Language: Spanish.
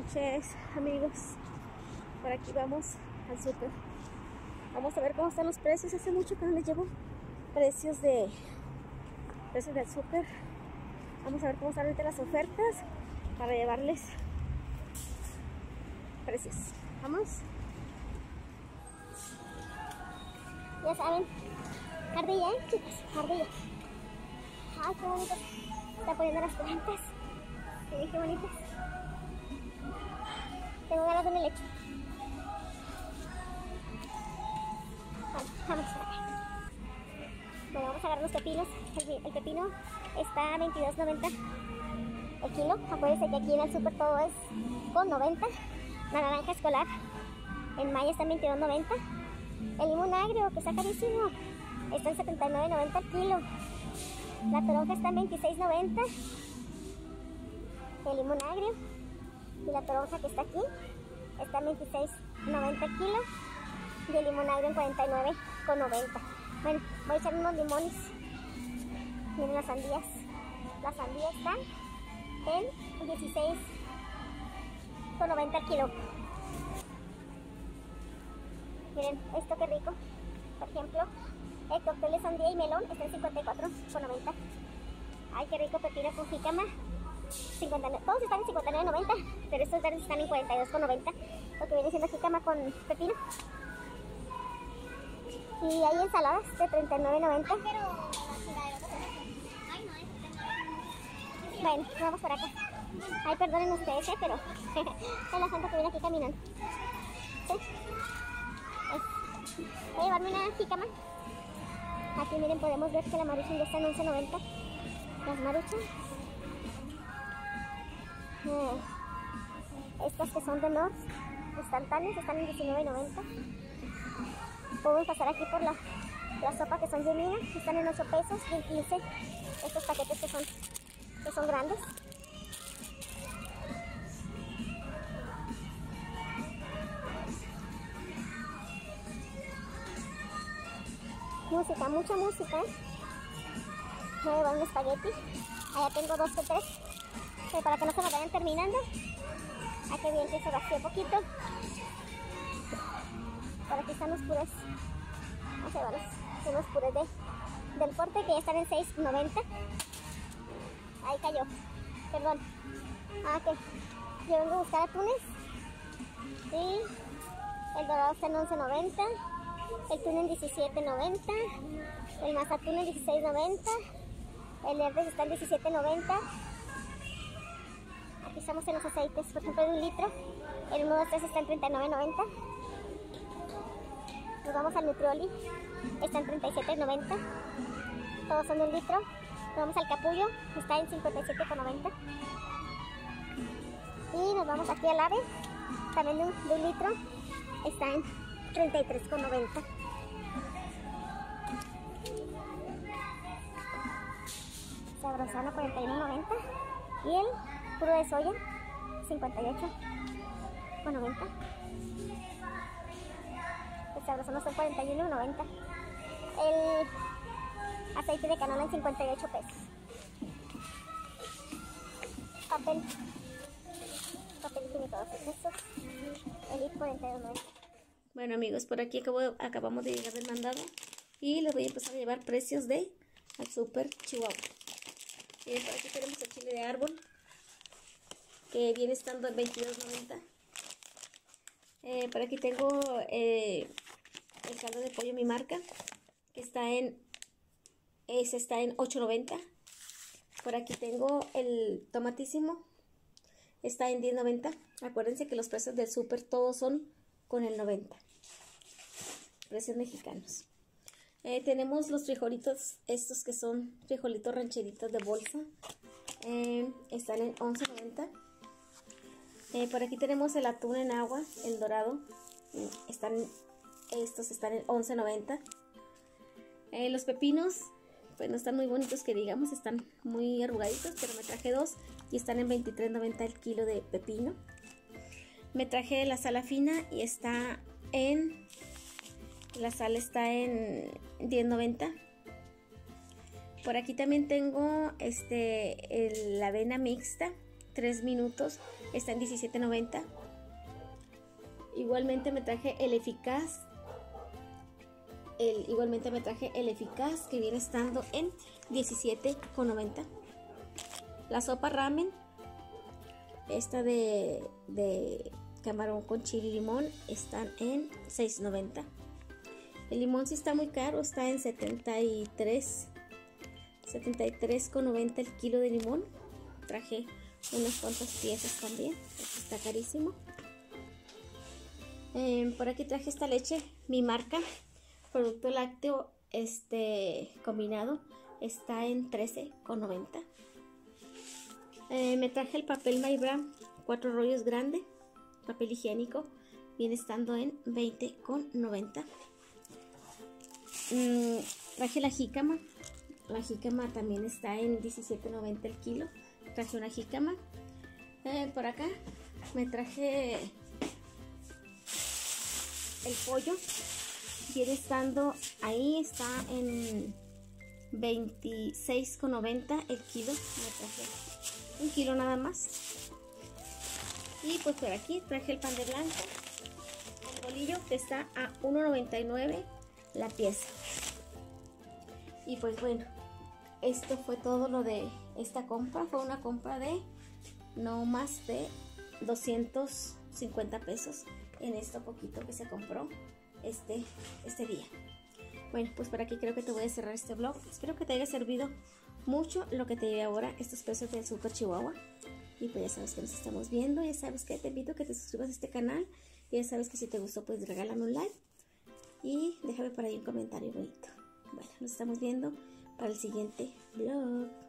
noches, amigos. Por aquí vamos al súper. Vamos a ver cómo están los precios. Hace mucho que no les llevo precios de precios del súper. Vamos a ver cómo están ahorita las ofertas para llevarles precios. Vamos. Ya saben, ardilla, ¿eh, chicos? Ardilla. Ay, qué bonito. Está poniendo las plantas. Qué bonitas. Tengo ganas de mi leche. Vale, vamos a Bueno, vamos a agarrar los pepinos. El, pepino está a 22.90 el kilo. Acuérdense que aquí en el súper todo es con 90. La naranja escolar en mayo está en 22.90. El limón agrio, que está carísimo, está en 79.90 el kilo. La toronja está en 26.90. El limón agrio y la toronja que está aquí está en 26.90 el kilo. Y el limón agrio en 49.90. Bueno, voy a echar unos limones. Miren las sandías. Las sandías están en 16.90 el kilo. Miren, esto qué rico. Por ejemplo, el cóctel de sandía y melón está en 54,90. Ay, qué rico pepino con jícama. 59, todos están en 59.90, pero estos verdes están en 42,90. Lo que viene siendo jícama con pepino. Y hay ensaladas de 39.90. Bueno, vamos por acá. Ay, perdonen ustedes, ¿eh? pero es la gente que viene aquí caminando. ¿Sí? Voy a llevarme una jícama. Aquí miren, podemos ver que la maruchan ya está en 11.90. Las maruchas. Eh, estas que son de North, instantáneas, están en 19.90. Podemos pasar aquí por la, la sopa que son genuinas, están en 8 pesos y en 15 estos paquetes que son, que son grandes. Música, mucha música. Voy a llevar un espagueti. Allá tengo dos o tres. Pero para que no se me vayan terminando. Aquí bien que se vacíe poquito. Por aquí están los. Vamos a llevarlos. Son los purés de, del porte que ya están en 6.90. Ahí cayó. Perdón. Ah, que yo vengo a buscar atunes. Y el dorado está en 11.90 el túnel 17.90, el mazatún en 16.90, el verde está en 17.90. En los aceites, por ejemplo de un litro, el 1, 2, 3 está en 39.90. Nos vamos al Nutrioli, está en 37.90. Todos son de un litro. Nos vamos al capullo, está en 57.90. Y nos vamos aquí al ave, también de un, de un litro, está en 33,90. Sabrosano 41,90. Y el puro de soya 58,90. El sabrosano son 41,90. El aceite de canola en 58 pesos. Papel. Papel higiénico 12 pesos. El IT 42,90. Bueno amigos, por aquí acabo, acabamos de llegar del mandado y les voy a empezar a llevar precios de al super Chihuahua. Miren, por aquí tenemos el chile de árbol que viene estando en 22.90. Eh, por aquí tengo eh, el caldo de pollo mi marca que está en ese está en 8.90. Por aquí tengo el tomatísimo está en 10.90. Acuérdense que los precios del super todos son con el 90 precios mexicanos. Eh, tenemos los frijolitos, estos que son frijolitos rancheritos de bolsa. Están en 11.90. Eh, por aquí tenemos el atún en agua, el dorado. Están, estos están en 11.90. los pepinos, pues no están muy bonitos que digamos, están muy arrugaditos, pero me traje dos y están en 23.90 el kilo de pepino. Me traje la sala fina y está en la sal está en 10.90. Por aquí también tengo este la avena mixta, 3 minutos, está en 17.90. Igualmente me traje el eficaz. El, igualmente me traje el eficaz que viene estando en 17.90. La sopa ramen. Esta de, de camarón con chile y limón están en 6.90. El limón sí está muy caro, está en 73 73,90 el kilo de limón. Traje unas cuantas piezas también, está carísimo. Em, por aquí traje esta leche, mi marca, producto lácteo este combinado, está en 13,90. Eh, me traje el papel Maibram, cuatro rollos grande, papel higiénico, viene estando en 20,90. Mm, traje la jícama, la jícama también está en 17.90 el kilo. Traje una jícama. Eh, por acá me traje el pollo. Viene estando ahí, está en 26,90 el kilo. Me traje un kilo nada más. Y pues por aquí traje el pan de blanco. El bolillo que está a 1.99 la pieza. Y pues bueno, esto fue todo lo de esta compra. Fue una compra de no más de 250 pesos en esto poquito que se compró este, este día. Bueno, pues por aquí creo que te voy a cerrar este vlog. Espero que te haya servido mucho lo que te llevé ahora, estos pesos de Super Chihuahua. Y pues ya sabes que nos estamos viendo, ya sabes que te invito a que te suscribas a este canal. Y ya sabes que si te gustó, pues regálame un like. Y déjame por ahí un comentario bonito. Bueno, nos estamos viendo para el siguiente vlog.